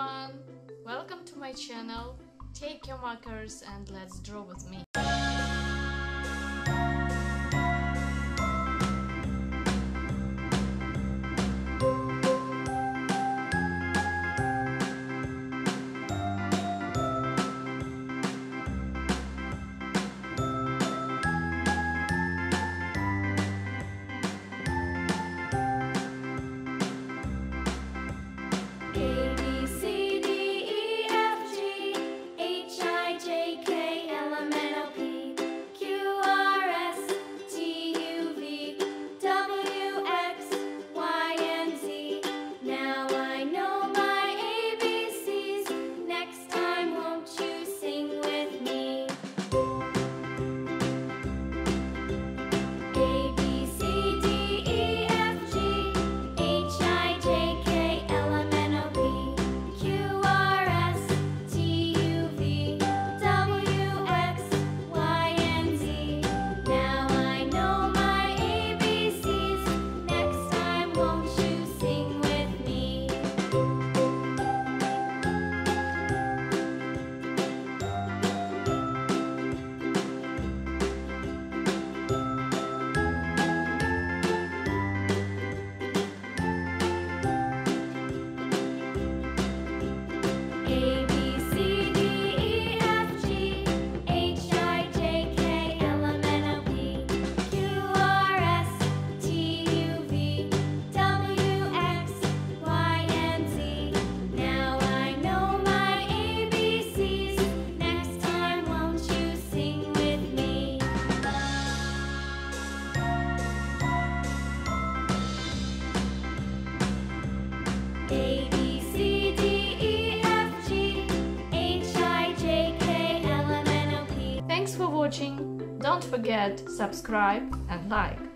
everyone! Welcome to my channel. Take your markers and let's draw with me. Thanks for watching, don't forget subscribe and like.